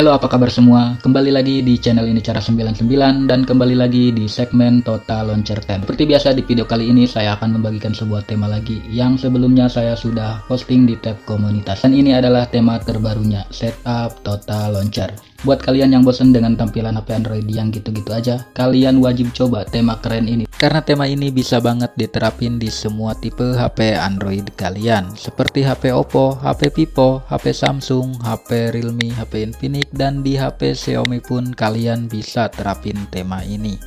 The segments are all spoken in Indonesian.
Halo apa kabar semua, kembali lagi di channel ini cara 99 dan kembali lagi di segmen Total Launcher Tab Seperti biasa di video kali ini saya akan membagikan sebuah tema lagi yang sebelumnya saya sudah posting di tab komunitas. Dan ini adalah tema terbarunya, Setup Total Launcher Buat kalian yang bosan dengan tampilan HP Android yang gitu-gitu aja, kalian wajib coba tema keren ini. Karena tema ini bisa banget diterapin di semua tipe HP Android kalian, seperti HP Oppo, HP Vivo, HP Samsung, HP Realme, HP Infinix, dan di HP Xiaomi pun kalian bisa terapin tema ini.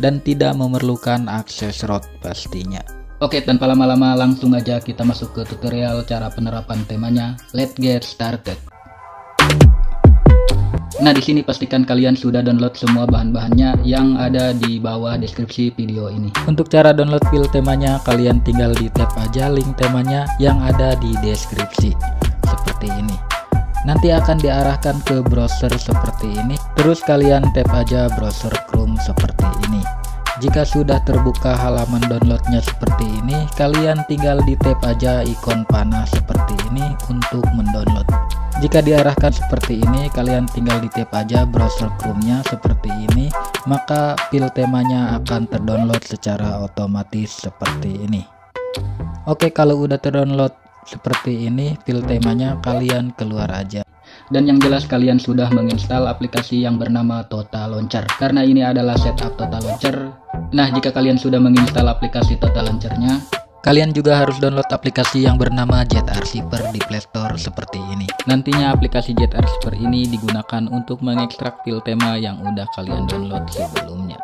Dan tidak memerlukan akses ROT pastinya. Oke, tanpa lama-lama langsung aja kita masuk ke tutorial cara penerapan temanya. Let's get started. Nah, di sini pastikan kalian sudah download semua bahan-bahannya yang ada di bawah deskripsi video ini. Untuk cara download file temanya, kalian tinggal di tap aja link temanya yang ada di deskripsi. Seperti ini. Nanti akan diarahkan ke browser seperti ini. Terus kalian tap aja browser Chrome seperti ini. Jika sudah terbuka halaman downloadnya seperti ini, kalian tinggal di tap aja ikon panah seperti ini untuk mendownload. Jika diarahkan seperti ini, kalian tinggal di tap aja browser Chrome-nya seperti ini, maka file temanya akan terdownload secara otomatis seperti ini. Oke, kalau udah terdownload seperti ini, file temanya kalian keluar aja. Dan yang jelas kalian sudah menginstal aplikasi yang bernama Total Launcher. Karena ini adalah setup Total Launcher. Nah, jika kalian sudah menginstal aplikasi Total Launchernya, Kalian juga harus download aplikasi yang bernama Jet Receiver di Play Store seperti ini. Nantinya aplikasi Jet Receiver ini digunakan untuk mengekstrak file tema yang udah kalian download sebelumnya.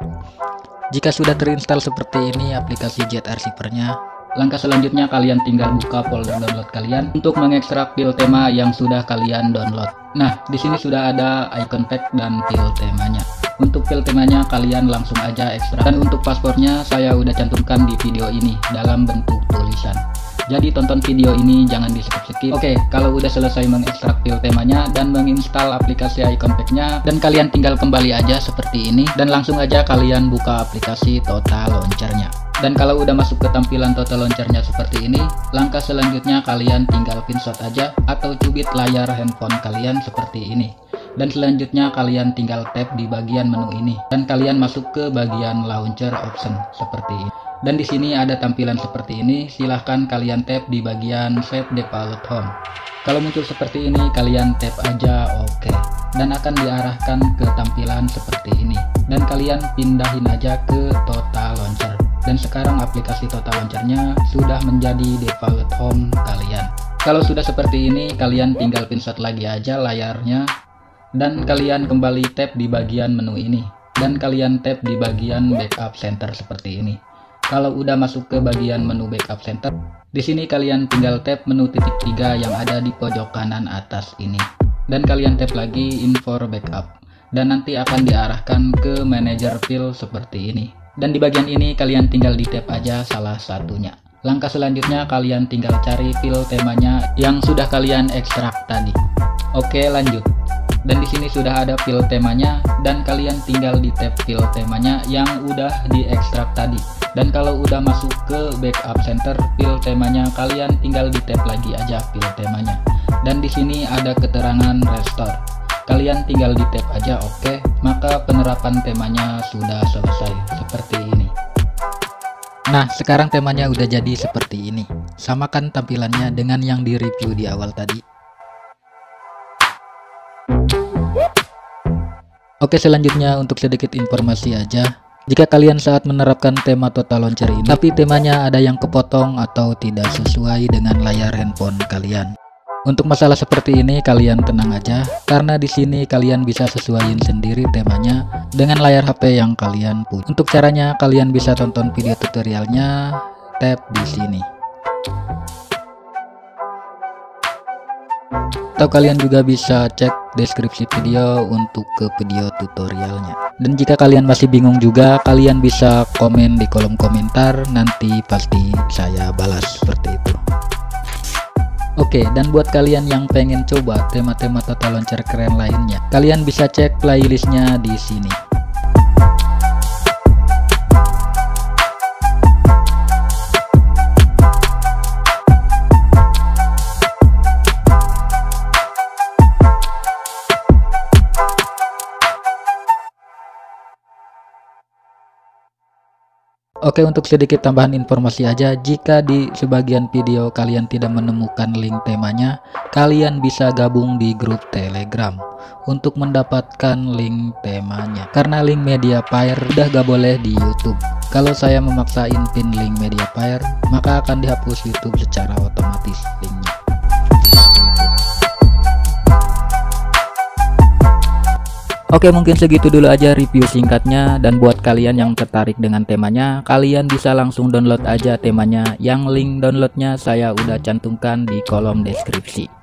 Jika sudah terinstall seperti ini aplikasi Jet Receiver-nya, langkah selanjutnya kalian tinggal buka folder download kalian untuk mengekstrak file tema yang sudah kalian download. Nah, di sini sudah ada icon pack dan file temanya. Untuk file temanya kalian langsung aja ekstrak dan untuk paspornya saya udah cantumkan di video ini dalam bentuk tulisan. Jadi tonton video ini jangan di skip-skip. Oke, kalau udah selesai mengekstrak file temanya dan menginstal aplikasi icon packnya dan kalian tinggal kembali aja seperti ini dan langsung aja kalian buka aplikasi Total Launchernya. Dan kalau udah masuk ke tampilan Total Launchernya seperti ini, langkah selanjutnya kalian tinggal pinshot aja atau cubit layar handphone kalian seperti ini dan selanjutnya kalian tinggal tap di bagian menu ini. Dan kalian masuk ke bagian launcher option seperti ini. Dan di sini ada tampilan seperti ini. Silahkan kalian tap di bagian set default home. Kalau muncul seperti ini kalian tap aja oke. Okay. dan akan diarahkan ke tampilan seperti ini. Dan kalian pindahin aja ke total launcher. Dan sekarang aplikasi total launchernya sudah menjadi default home kalian. Kalau sudah seperti ini, kalian tinggal pinset lagi aja layarnya dan kalian kembali tap di bagian menu ini. Dan kalian tap di bagian backup center seperti ini. Kalau udah masuk ke bagian menu backup center di sini kalian tinggal tap menu titik tiga yang ada di pojok kanan atas ini. Dan kalian tap lagi info backup. Dan nanti akan diarahkan ke manager file seperti ini. Dan di bagian ini kalian tinggal di tap aja salah satunya. Langkah selanjutnya kalian tinggal cari file temanya yang sudah kalian ekstrak tadi. Oke lanjut dan di sini sudah ada file temanya dan kalian tinggal di tab file temanya yang udah diekstrak tadi. Dan kalau udah masuk ke backup center file temanya kalian tinggal di tab lagi aja file temanya. Dan di sini ada keterangan restore. Kalian tinggal di tab aja oke? Okay, maka penerapan temanya sudah selesai seperti ini. Nah, sekarang temanya udah jadi seperti ini. Samakan tampilannya dengan yang di review di awal tadi. Oke selanjutnya untuk sedikit informasi aja. Jika kalian saat menerapkan tema total launcher ini tapi temanya ada yang kepotong atau tidak sesuai dengan layar handphone kalian. Untuk masalah seperti ini kalian tenang aja karena di sini kalian bisa sesuaiin sendiri temanya dengan layar HP yang kalian punya. Untuk caranya kalian bisa tonton video tutorialnya tap di sini atau kalian juga bisa cek deskripsi video untuk ke video tutorialnya. Dan jika kalian masih bingung juga kalian bisa komen di kolom komentar. Nanti pasti saya balas seperti itu. Oke, dan buat kalian yang pengen coba tema-tema total launcher keren lainnya, kalian bisa cek playlistnya di sini. Oke untuk sedikit tambahan informasi aja Jika di sebagian video kalian tidak menemukan link temanya Kalian bisa gabung di grup telegram Untuk mendapatkan link temanya. Karena link Mediafire udah gak boleh di Youtube. Kalau saya memaksain pin link Mediafire Maka akan dihapus Youtube secara otomatis linknya Oke mungkin segitu dulu aja review singkatnya. Dan buat kalian yang tertarik dengan temanya kalian bisa langsung download aja temanya. Yang link downloadnya saya udah cantumkan di kolom deskripsi